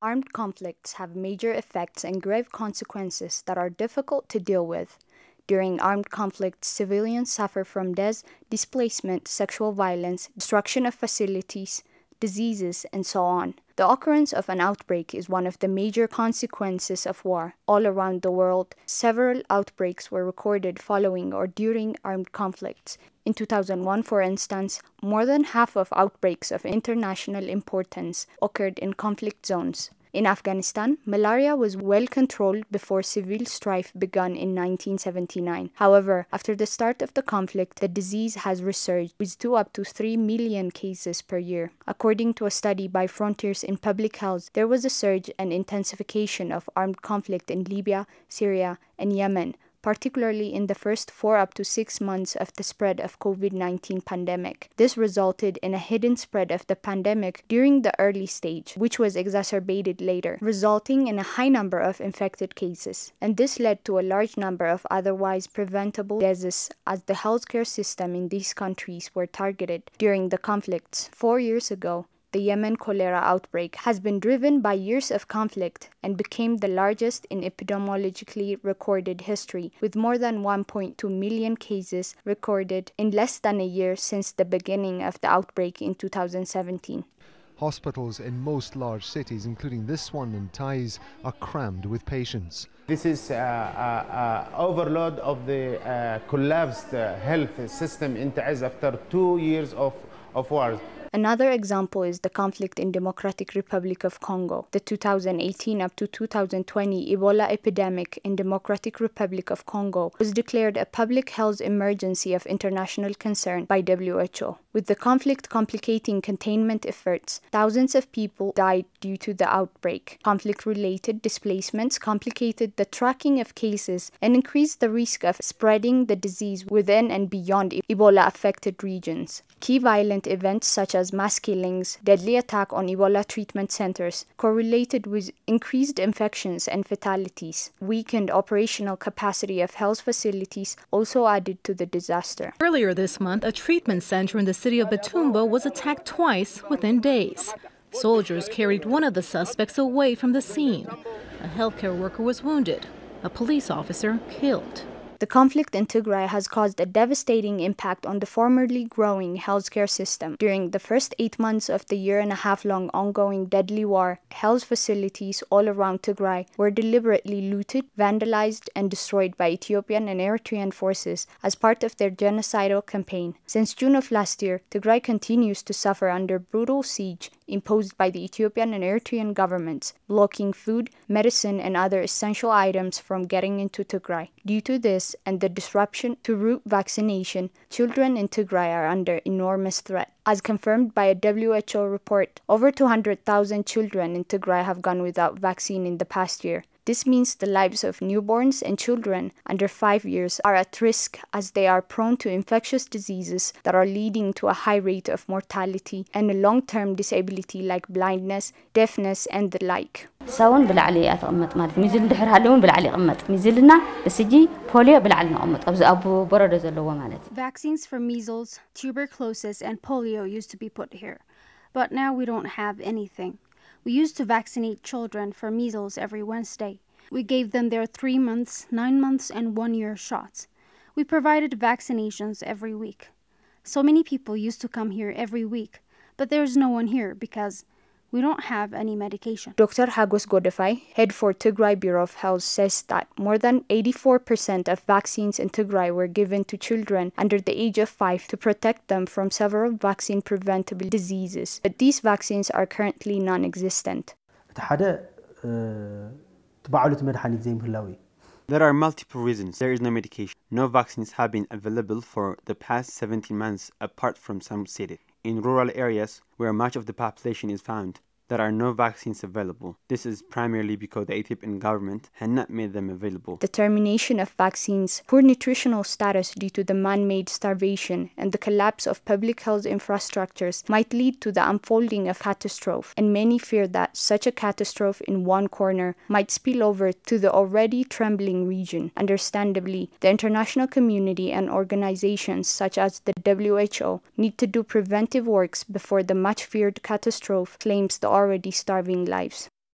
Armed conflicts have major effects and grave consequences that are difficult to deal with. During armed conflicts, civilians suffer from death, displacement, sexual violence, destruction of facilities, diseases, and so on. The occurrence of an outbreak is one of the major consequences of war. All around the world, several outbreaks were recorded following or during armed conflicts. In 2001, for instance, more than half of outbreaks of international importance occurred in conflict zones. In Afghanistan, malaria was well controlled before civil strife began in 1979. However, after the start of the conflict, the disease has resurged with 2 up to 3 million cases per year. According to a study by Frontiers in Public Health, there was a surge and intensification of armed conflict in Libya, Syria, and Yemen particularly in the first 4 up to 6 months of the spread of COVID-19 pandemic. This resulted in a hidden spread of the pandemic during the early stage, which was exacerbated later, resulting in a high number of infected cases. And this led to a large number of otherwise preventable deaths as the healthcare system in these countries were targeted during the conflicts. 4 years ago, the Yemen cholera outbreak has been driven by years of conflict and became the largest in epidemiologically recorded history, with more than 1.2 million cases recorded in less than a year since the beginning of the outbreak in 2017. Hospitals in most large cities, including this one in Taiz, are crammed with patients. This is uh, uh, uh, overload of the uh, collapsed uh, health system in Taiz after two years of, of wars. Another example is the conflict in Democratic Republic of Congo. The 2018 up to 2020 Ebola epidemic in Democratic Republic of Congo was declared a public health emergency of international concern by WHO. With the conflict complicating containment efforts, thousands of people died due to the outbreak. Conflict-related displacements complicated the tracking of cases and increased the risk of spreading the disease within and beyond Ebola-affected regions. Key violent events such as mass killings, deadly attack on Ebola treatment centers correlated with increased infections and fatalities. Weakened operational capacity of health facilities also added to the disaster. Earlier this month, a treatment center in the city of Butembo was attacked twice within days. Soldiers carried one of the suspects away from the scene. A healthcare worker was wounded, a police officer killed. The conflict in Tigray has caused a devastating impact on the formerly growing healthcare system. During the first eight months of the year and a half long ongoing deadly war, health facilities all around Tigray were deliberately looted, vandalized, and destroyed by Ethiopian and Eritrean forces as part of their genocidal campaign. Since June of last year, Tigray continues to suffer under brutal siege imposed by the Ethiopian and Eritrean governments, blocking food, medicine, and other essential items from getting into Tigray. Due to this and the disruption to route vaccination, children in Tigray are under enormous threat. As confirmed by a WHO report, over 200,000 children in Tigray have gone without vaccine in the past year. This means the lives of newborns and children under 5 years are at risk as they are prone to infectious diseases that are leading to a high rate of mortality and a long-term disability like blindness, deafness and the like. ሳውን ብላዕሊ እያ ተቐመጥ ማለት እዩ ሚዝል እንድሕር ሃልዩ እውን ብላዕሊ ይቕመጥ ሚዝልና ብስጂ ፖሊዮ ብላዕሊ ንቐመጥ ኣብዚ ኣብ በረዶ ዘለዎ ማለት እዩ Vaccines for measles, tuberculosis, and polio used to be put here, but now we don't have anything. We used to vaccinate children for measles every Wednesday. We gave them their three months, nine months, and one year shots. We provided vaccinations every week. So many people used to come here every week, but there's no one here because we don't have any medication. Dr. Hagos Godefay, head for Tigray Bureau of Health, says that more than 84% of vaccines in Tigray were given to children under the age of 5 to protect them from several vaccine preventable diseases, but these vaccines are currently non existent. There are multiple reasons there is no medication. No vaccines have been available for the past 17 months apart from some cities. In rural areas where much of the population is found, there are no vaccines available. This is primarily because the Ethiopian government had not made them available. The termination of vaccines, poor nutritional status due to the man made starvation, and the collapse of public health infrastructures might lead to the unfolding of catastrophe, and many fear that such a catastrophe in one corner might spill over to the already trembling region. Understandably, the international community and organizations such as the WHO need to do preventive works before the much feared catastrophe claims the already starving lives.